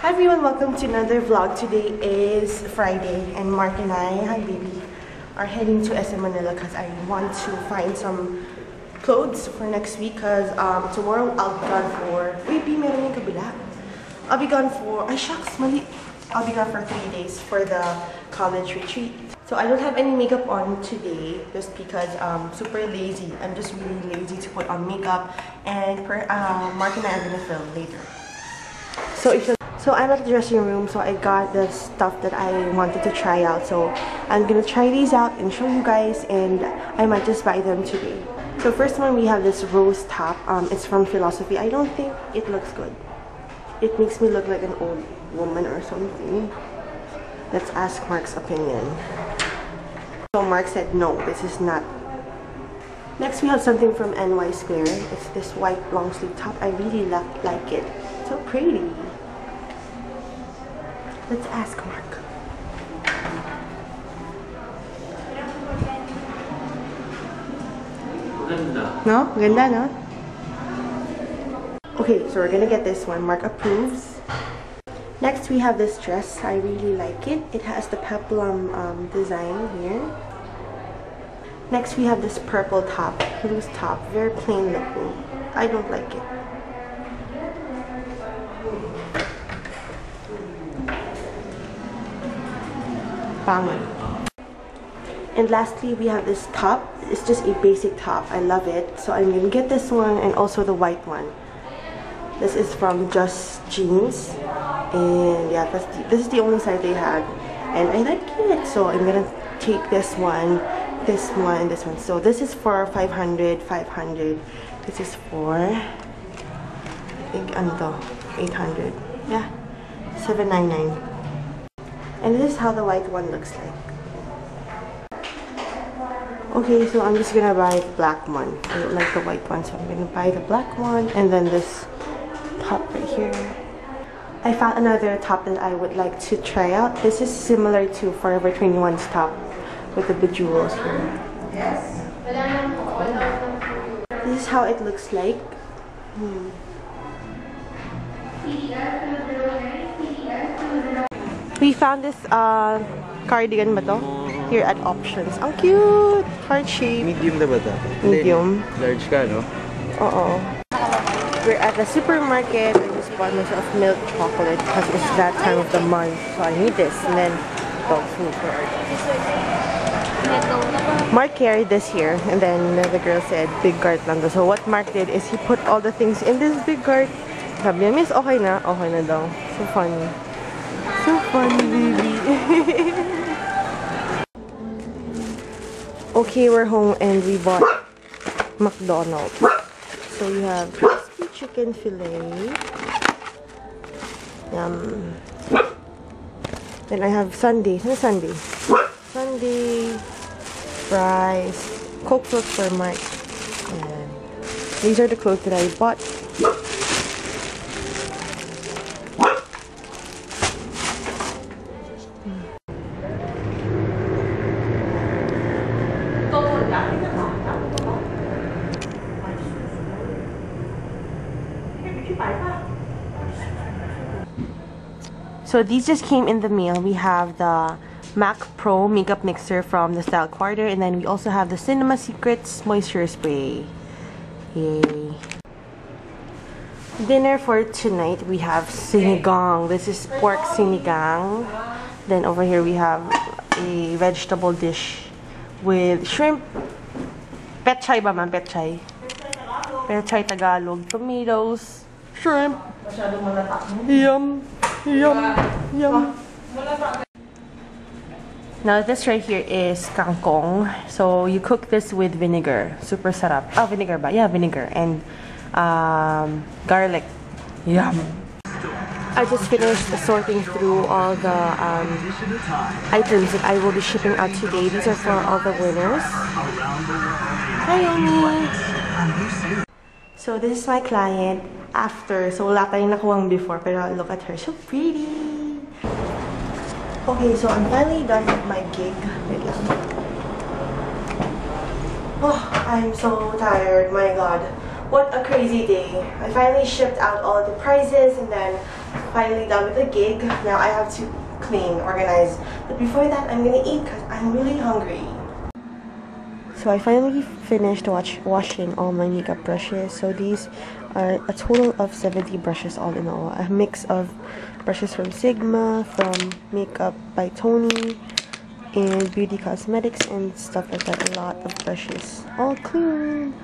Hi everyone, welcome to another vlog. Today is Friday and Mark and I, hi baby, are heading to SM Manila because I want to find some clothes for next week because um, tomorrow I'll be gone for, wait, meron yung kabila. I'll be gone for, ay shucks, mali. I'll be gone for three days for the college retreat. So I don't have any makeup on today just because I'm super lazy. I'm just really lazy to put on makeup and per, uh, Mark and I are gonna film later. So if so I'm at the dressing room, so I got the stuff that I wanted to try out. So I'm gonna try these out and show you guys, and I might just buy them today. So first one we have this rose top. Um, it's from Philosophy. I don't think it looks good. It makes me look like an old woman or something. Let's ask Mark's opinion. So Mark said no, this is not. Next we have something from NY Square. It's this white long sleeve top. I really like it. So pretty. Let's ask Mark. No? Ganda, no? Okay, so we're gonna get this one. Mark approves. Next, we have this dress. I really like it. It has the peplum um, design here. Next, we have this purple top, loose top, very plain looking. I don't like it. And lastly, we have this top. It's just a basic top. I love it. So I'm gonna get this one and also the white one. This is from Just Jeans. And yeah, the, this is the only size they had. And I like it. So I'm gonna take this one, this one, this one. So this is for 500, 500. This is for, I think, ano 800. Yeah, 799. And this is how the white one looks like. Okay, so I'm just gonna buy the black one. I don't like the white one, so I'm gonna buy the black one and then this top right here. I found another top that I would like to try out. This is similar to Forever 21's top with the bejewels here. Yes this is how it looks like. Hmm. We found this uh, cardigan ba to? Here at Options. Ang cute! Heart shape. Medium na ba ito? Medium. Large ka, no? Oo. We're at the supermarket. I just bought myself milk chocolate because it's that time of the month. So I need this. And then dog food for our. Mark carried this here. And then the girl said, big cart lang. So what Mark did is he put all the things in this big cart. Sabi niya, miss, okay na? Okay na daw. So funny. So baby. okay, we're home and we bought McDonald's. So we have crispy chicken fillet. Yum. Then I have sundae. Ano sundae? sundae, fries, Coke for Mark. And these are the clothes that I bought. So these just came in the mail. We have the MAC Pro makeup mixer from the Style Quarter and then we also have the Cinema Secrets moisture spray. Yay. Dinner for tonight we have sinigang. This is pork sinigang. Then over here we have a vegetable dish with shrimp. Petchay ba man? Petchay. Petchay Tagalog. Tomatoes. Shrimp. Yum. Yum. Yum. Now this right here is kangkong. So you cook this with vinegar. Super sarap. Ah, vinegar ba? Yeah, vinegar. And um, garlic. Yum. I just finished sorting through all the um, items that I will be shipping out today. These are for all the winners. Hi, Omi! So this is my client after. So wala tayong nakuwang before, pero look at her. So pretty! Okay, so I'm finally done with my gig. Wait lang. Oh, I'm so tired. My God. What a crazy day. I finally shipped out all the prizes and then finally done with the gig. Now I have to clean, organize. But before that, I'm gonna eat because I'm really hungry. So I finally finished watch, washing all my makeup brushes. So these are a total of 70 brushes all in all. A mix of brushes from Sigma, from Makeup by Tony, and Beauty Cosmetics and stuff like that. A lot of brushes. All clean.